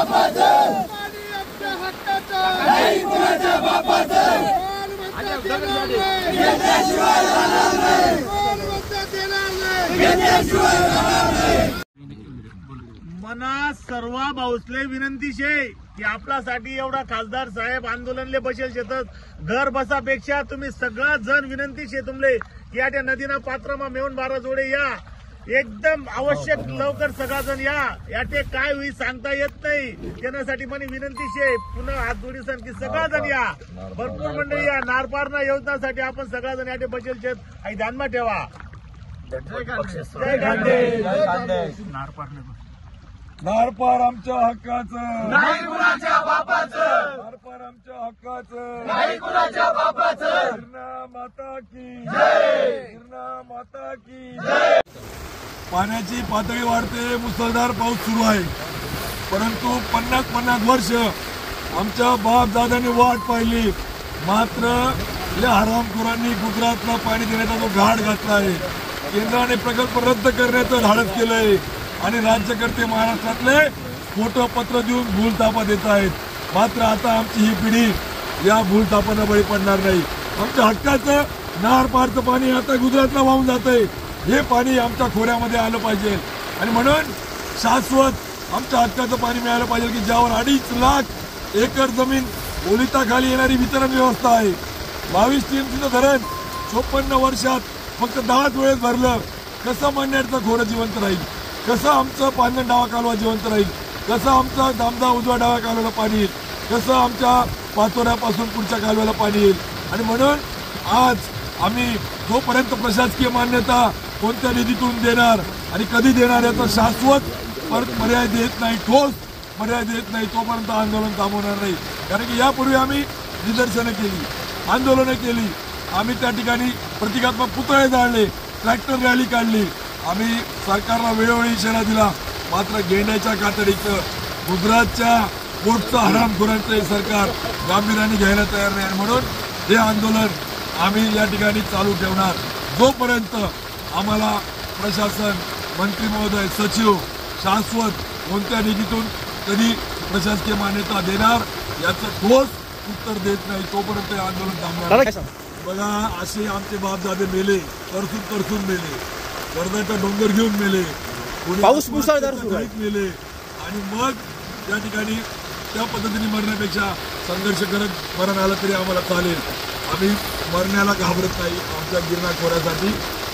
बापाचं नाही कुणाच्या बापाचं घेतल्याशिवाय राहणार नाही मना सर्व भाऊसले विनंती शे की आपल्यासाठी एवढा खासदार साहेब आंदोलनले बसेल शेतात. घर बसापेक्षा तुम्ही सगळा जण विनंती शे तुमले. की या त्या नदीना पात्रमा मेहून बारा जोडे या. एकदम आवश्यक लवकर सगळा जण या. याटे काय होईल सांगता येत नाही. त्यासाठी म्हणे विनंती शे. पुन्हा हात जोडी सण की सगळा जण या भरपूर मंडळी या. नारपारणा योजनासाठी आपण सगळा जण याटे बसेल शेत आणि ध्यानमा ठेवा. जय गांधी. नारपार आमच्या हक्काचं. नाही कुणाच्या बापाचं. नारपार आमच्या हक्काचं. नाही कुणाच्या बापाचं. माता की जय! गिरणा माता की जय! पाण्याची पातळी वाढते मुसळधार पाऊस सुरू आहे. परंतु पन्नास पन्नास वर्ष आमच्या बाप दादांनी वाट पाहिली. मात्र या हरामखोरांनी गुजरातला पाणी देण्याचा जो घाट घातला आहे केंद्राने प्रकल्प रद्द करण्याचं धाडस केलंय आणि राज्यकर्ते महाराष्ट्रातले फोटो पत्र देऊन भूलतापा देत आहेत. मात्र आता आमची ही पिढी या भूलतापांना बळी पडणार नाही. आमच्या हक्काचं नार पारचं पाणी आता गुजरातला वाहून जातंय. हे पाणी आमच्या खोऱ्यामध्ये आलं पाहिजे. आणि म्हणून शाश्वत आमच्या हक्काचं पाणी मिळालं पाहिजे की ज्यावर अडीच लाख एकर जमीन ओलिताखाली येणारी वितरण व्यवस्था आहे. बावीस टीएमसीचं धरण चोपन्न वर्षात फक्त दहाच वेळेस भरलं. कसं मण्याचं खोरं जिवंत राहील? कसं आमचं पांढण डावा कालवा जिवंत राहील? कसं आमचा दामदा उजवा डावा कालव्याला पाणी येईल? कसं आमच्या पाचोऱ्यापासून पुढच्या कालव्याला पाणी येईल? आणि म्हणून आज आम्ही जोपर्यंत प्रशासकीय मान्यता कोणत्या निधीतून देणार आणि कधी देणार याचा शाश्वत परत पर्याय देत नाही ठोस पर्याय देत नाही तोपर्यंत आंदोलन थांबवणार नाही. कारण की यापूर्वी आम्ही निदर्शनं केली आंदोलनं केली. आम्ही त्या ठिकाणी प्रतिकात्मक पुतळे जाळले ट्रॅक्टर रॅली काढली. आम्ही सरकारला वेळोवेळी इशारा दिला मात्र गेंड्याच्या कातडीचं गुजरातच्या पोटचं हरामखोरांचं हे सरकार गांभीर्याने घ्यायला तयार नाही. आणि म्हणून हे आंदोलन आम्ही या ठिकाणी चालू ठेवणार जोपर्यंत आम्हाला प्रशासन मंत्री महोदय सचिव शाश्वत कोणत्या निधीतून कधी प्रशासकीय मान्यता देणार याचं ठोस उत्तर देत नाही तोपर्यंत हे आंदोलन थांबणार. बघा असे आमचे बापदादे मेले तरसून तरसून मेले कर्जाचा डोंगर घेऊन मेले पाऊस मुसळधार मेले आणि मग त्या ठिकाणी त्या पद्धतीने मरण्यापेक्षा संघर्ष करत मरण आलं तरी आम्हाला चालेल. आम्ही मरण्याला घाबरत नाही. आमच्या गिरणा खोऱ्यासाठी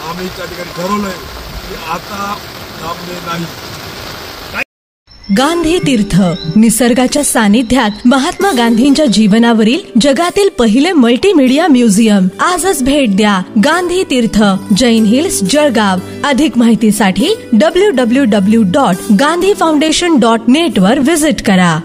आम्ही त्या ठिकाणी ठरवलंय की आता थांबले नाही. गांधी तीर्थ. निसर्गाच्या सानिध्यात महात्मा गांधींच्या जीवनावरील जगातील पहिले मल्टीमीडिया म्युझियम आजच भेट द्या गांधी तीर्थ. जैन हिल्स जळगाव. अधिक माहितीसाठी W W W dot Gandhi foundation dot net वर विजिट करा.